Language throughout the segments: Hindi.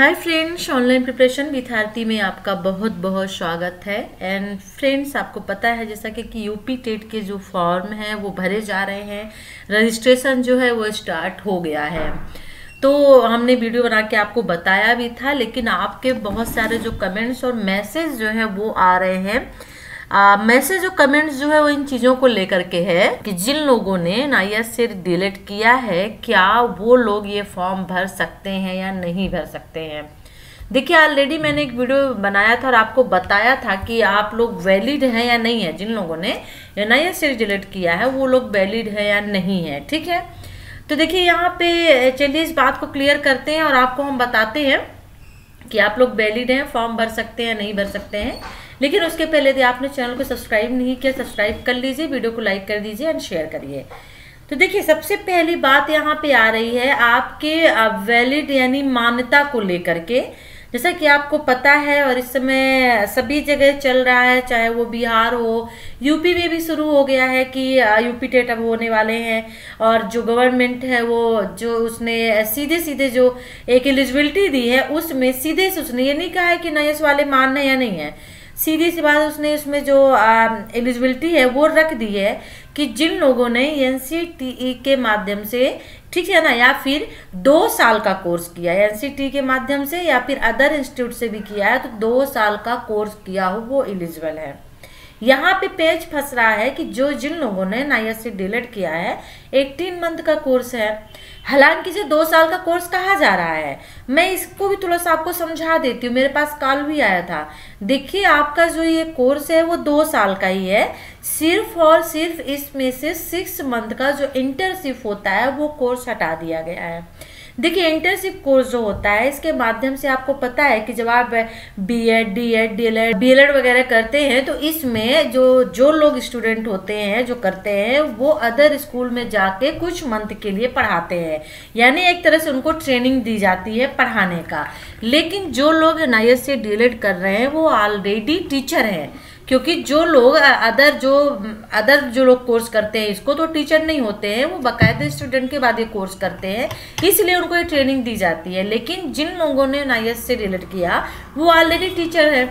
हाय फ्रेंड्स ऑनलाइन प्रिपरेशन विद्यार्थी में आपका बहुत बहुत स्वागत है। एंड फ्रेंड्स आपको पता है जैसा कि, कि यूपी टेट के जो फॉर्म हैं वो भरे जा रहे हैं। रजिस्ट्रेशन जो है वो स्टार्ट हो गया है। तो हमने वीडियो बना के आपको बताया भी था लेकिन आपके बहुत सारे जो कमेंट्स और मैसेज जो है वो आ रहे हैं। मैसेज और कमेंट्स जो है वो इन चीज़ों को लेकर के है कि जिन लोगों ने नाइएस से डिलीट किया है, क्या वो लोग ये फॉर्म भर सकते हैं या नहीं भर सकते हैं? देखिए ऑलरेडी मैंने एक वीडियो बनाया था और आपको बताया था कि आप लोग वैलिड हैं या नहीं है। जिन लोगों ने एन आई से डिलीट किया है, वो लोग वैलिड है या नहीं है, ठीक है? तो देखिए, यहाँ पे चलिए इस बात को क्लियर करते हैं और आपको हम बताते हैं कि आप लोग वैलिड हैं फॉर्म भर सकते हैं नहीं भर सकते हैं। लेकिन उसके पहले यदि आपने चैनल को सब्सक्राइब नहीं किया, सब्सक्राइब कर लीजिए, वीडियो को लाइक कर दीजिए एंड शेयर करिए। तो देखिए, सबसे पहली बात यहाँ पे आ रही है आपके वैलिड यानी मान्यता को लेकर के। जैसा कि आपको पता है और इस समय सभी जगह चल रहा है, चाहे वो बिहार हो यूपी में भी शुरू हो गया है कि यूपी टेट अब होने वाले हैं और जो गवर्नमेंट है वो जो उसने सीधे सीधे जो एक एलिजिबिलिटी दी है, उसमें सीधे से उसने ये नहीं कहा है कि नयस वाले मानना या नहीं है। सीधी सी बात उसने उसमें जो एलिजिबिलिटी है, वो रख दी है कि जिन लोगों ने एन e के माध्यम से, ठीक है ना, या फिर दो साल का कोर्स किया है एन के माध्यम से या फिर अदर इंस्टीट्यूट से भी किया है तो दो साल का कोर्स किया हो, वो एलिजिबल है। यहाँ पे पेज फंस रहा है कि जो जिन लोगों ने नाइस से डिलीट किया है एटीन मंथ का कोर्स है। हालाँकि जो दो साल का कोर्स कहा जा रहा है। मैं इसको भी थोड़ा सा आपको समझा देती हूँ, मेरे पास कॉल भी आया था। देखिए, आपका जो ये कोर्स है, वो दो साल का ही है। सिर्फ़ और सिर्फ़ इसमें से सिक्स मंथ का जो इंटर्नशिप होता है, वो कोर्स हटा दिया गया है। देखिए इंटर्नशिप कोर्स जो होता है, इसके माध्यम से आपको पता है कि जब आप B Ed D Ed D L Ed B L Ed वगैरह करते हैं तो इसमें जो जो लोग स्टूडेंट होते हैं, जो करते हैं, वो अदर स्कूल में जाके कुछ मंथ के लिए पढ़ाते हैं। यानी एक तरह से उनको ट्रेनिंग दी जाती है पढ़ाने का। लेकिन जो लोग एन से डी कर रहे हैं, वो ऑलरेडी टीचर हैं। क्योंकि जो लोग अदर जो अदर जो लोग कोर्स करते हैं, इसको तो टीचर नहीं होते हैं, वो बाकायदे स्टूडेंट के बाद ये कोर्स करते हैं, इसलिए उनको ये ट्रेनिंग दी जाती है। लेकिन जिन लोगों ने नाइस से रिलेट किया, वो ऑलरेडी टीचर है।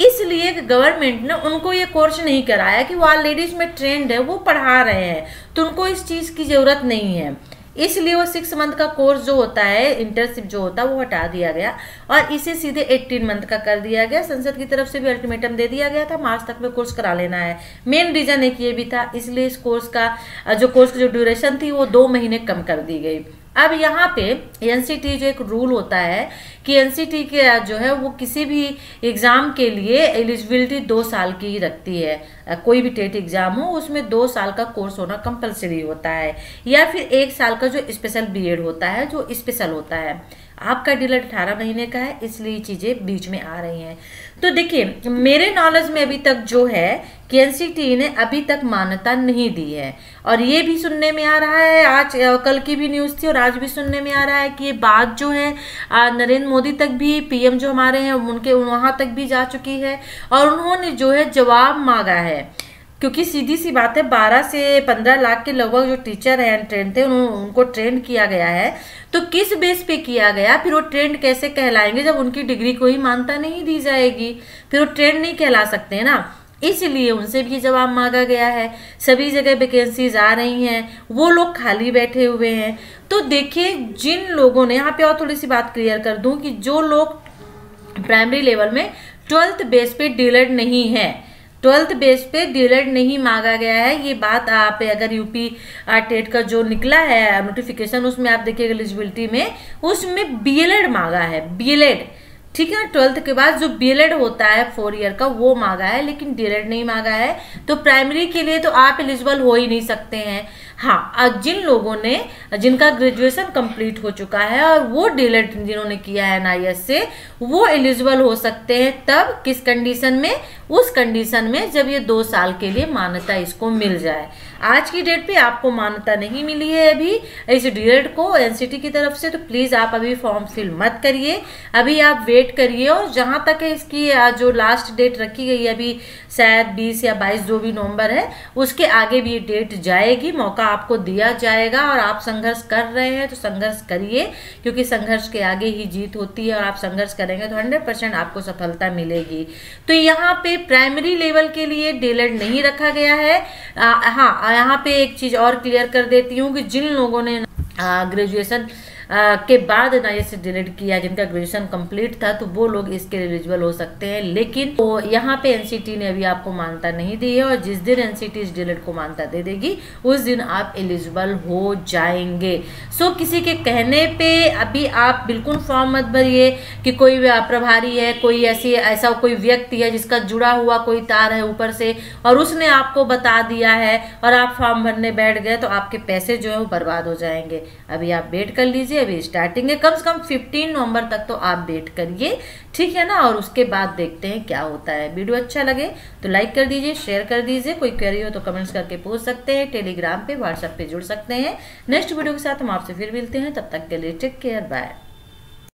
इसलिए गवर्नमेंट ने उनको ये कोर्स नहीं कराया कि वो ऑलरेडी इसमें ट्रेंड है, वो पढ़ा रहे हैं। तो उनको इस चीज़ की ज़रूरत नहीं है। इसलिए वो सिक्स मंथ का कोर्स जो होता है इंटर्नशिप जो होता है, वो हटा दिया गया और इसे सीधे एट्टीन मंथ का कर दिया गया। संसद की तरफ़ से भी अल्टीमेटम दे दिया गया था मार्च तक में कोर्स करा लेना है। मेन रीजन एक ये भी था, इसलिए इस कोर्स का, जो कोर्स की जो ड्यूरेशन थी, वो दो महीने कम कर दी गई। अब यहाँ पे एनसीटी जो एक रूल होता है कि एनसीटी के, जो है, वो किसी भी एग्ज़ाम के लिए एलिजिबिलिटी दो साल की ही रखती है। कोई भी टेट एग्ज़ाम हो, उसमें दो साल का कोर्स होना कंपलसरी होता है। या फिर एक साल का जो स्पेशल बीएड होता है, जो स्पेशल होता है। आपका डीलर अठारह महीने का है, इसलिए चीज़ें बीच में आ रही हैं। तो देखिए, मेरे नॉलेज में अभी तक जो है कि एनसीटी ने अभी तक मान्यता नहीं दी है। और ये भी सुनने में आ रहा है, आज कल की भी न्यूज़ थी और आज भी सुनने में आ रहा है कि ये बात जो है नरेंद्र मोदी तक भी पीएम जो हमारे हैं, उनके वहाँ तक भी जा चुकी है। और उन्होंने जो है जवाब मांगा है। क्योंकि सीधी सी बात है बारह से पंद्रह लाख के लगभग जो टीचर हैं ट्रेंड थे उन, उनको ट्रेंड किया गया है। तो किस बेस पे किया गया? फिर वो ट्रेंड कैसे कहलाएँगे जब उनकी डिग्री को ही नहीं दी जाएगी? फिर वो ट्रेंड नहीं कहला सकते हैं ना? इसलिए उनसे भी जवाब मांगा गया है। सभी जगह वैकेंसीज आ रही हैं। वो लोग खाली बैठे हुए हैं। तो देखिए जिन लोगों ने यहाँ पे और थोड़ी सी बात क्लियर कर दूँ कि जो लोग प्राइमरी लेवल में ट्वेल्थ बेस पे डीलर नहीं है ट्वेल्थ बेस पे डीएलएड नहीं मांगा गया है। ये बात आप अगर यूपी टेट का जो निकला है नोटिफिकेशन उसमें आप देखिएगा एलिजिबिलिटी में, उसमें बीएलएड मांगा है। बीएलएड ठीक है? ट्वेल्थ के बाद जो बीएलएड होता है फोर ईयर का, वो मांगा है, लेकिन डीएलएड नहीं मांगा है। तो प्राइमरी के लिए तो आप एलिजिबल हो ही नहीं सकते हैं। हाँ जिन लोगों ने, जिनका ग्रेजुएशन कंप्लीट हो चुका है और वो डीएलएड जिन्होंने किया है एनआईएस से, वो एलिजिबल हो सकते हैं तब किस कंडीशन में? उस कंडीशन में जब ये दो साल के लिए मान्यता इसको मिल जाए। आज की डेट पे आपको मान्यता नहीं मिली है अभी, इस डीएड को एनसीटी की तरफ़ से तो प्लीज़ आप अभी फॉर्म फिल मत करिए। अभी आप वेट करिए और जहाँ तक है इसकी जो लास्ट डेट रखी गई है अभी, शायद 20 या 22 जो भी नवंबर है, उसके आगे भी ये डेट जाएगी, मौका आपको दिया जाएगा और आप संघर्ष कर रहे हैं तो संघर्ष करिए, क्योंकि संघर्ष के आगे ही जीत होती है और आप संघर्ष करेंगे तो हंड्रेड परसेंट आपको सफलता मिलेगी। तो यहाँ पे प्राइमरी लेवल के लिए डेलर नहीं रखा गया है। हाँ यहाँ पे एक चीज़ और क्लियर कर देती हूँ कि जिन लोगों ने ग्रेजुएशन के बाद ना से डिलीट किया, जिनका ग्रेजुएशन कंप्लीट था तो वो लोग इसके एलिजिबल हो सकते हैं। लेकिन तो यहाँ पे एनसीटी ने अभी आपको मान्यता नहीं दी है और जिस दिन एनसीटी इस डिलीट को मान्यता दे देगी, उस दिन आप एलिजिबल हो जाएँगे। सो किसी के कहने पे अभी आप बिल्कुल फॉर्म मत भरिए कि कोई प्रभारी है, कोई ऐसी, ऐसा कोई व्यक्ति है जिसका जुड़ा हुआ कोई तार है ऊपर से और उसने आपको बता दिया है और आप फॉर्म भरने बैठ गए तो आपके पैसे जो है वो बर्बाद हो जाएँगे। अभी आप वेट कर लीजिए अभी स्टार्टिंग है। कम से कम 15 नवंबर तक तो आप वेट करिए, ठीक है ना? और उसके बाद देखते हैं क्या होता है। वीडियो अच्छा लगे तो लाइक कर दीजिए शेयर कर दीजिए। कोई क्वेरी हो तो कमेंट्स करके पूछ सकते हैं। टेलीग्राम पे व्हाट्सएप पे जुड़ सकते हैं। नेक्स्ट वीडियो के साथ हम आपसे फिर मिलते हैं। तब तक के लिए टेक केयर बाय